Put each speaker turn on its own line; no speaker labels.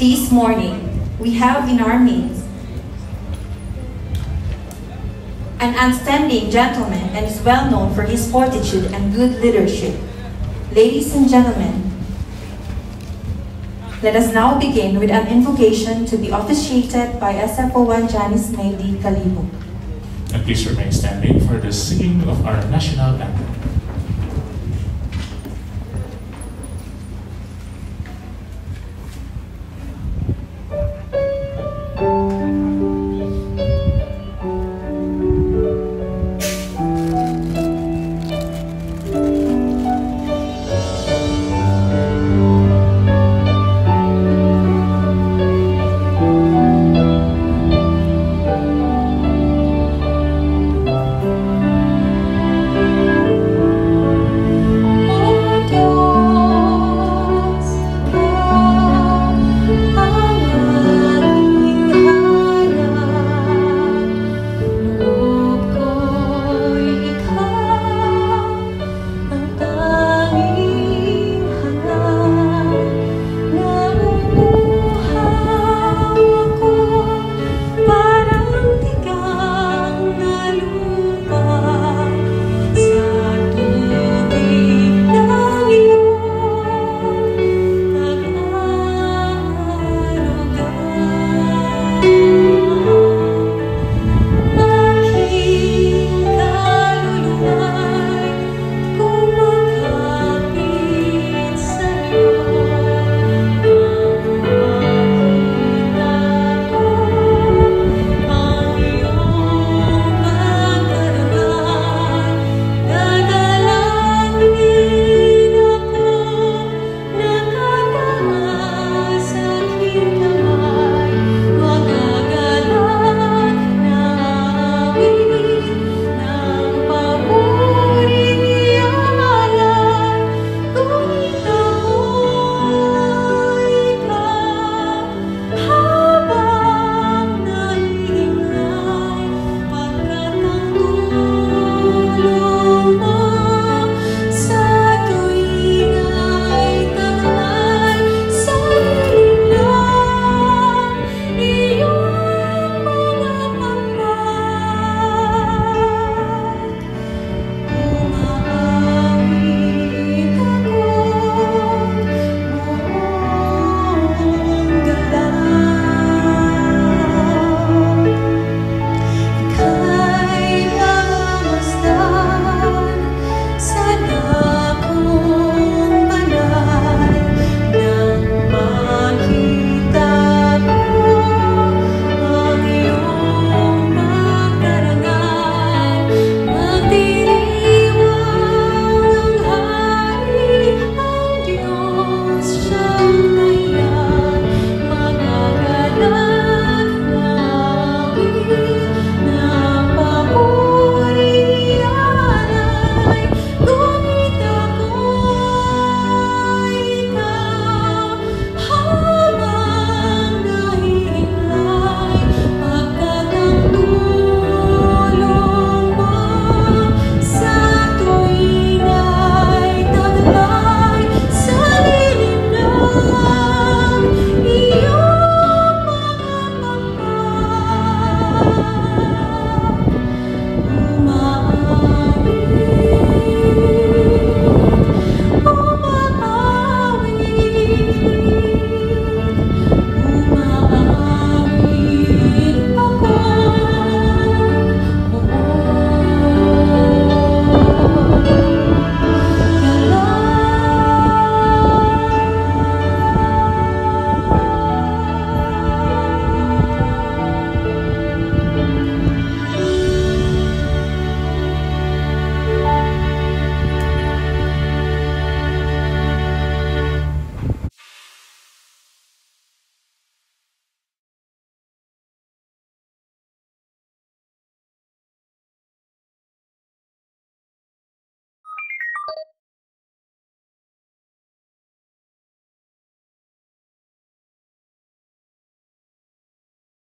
This morning, we have in our midst an outstanding gentleman and is well known for his fortitude and good leadership. Ladies and gentlemen, let us now begin with an invocation to be officiated by SFO1 Janice May Calibo.
And please remain standing for the singing of our national anthem.